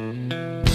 Música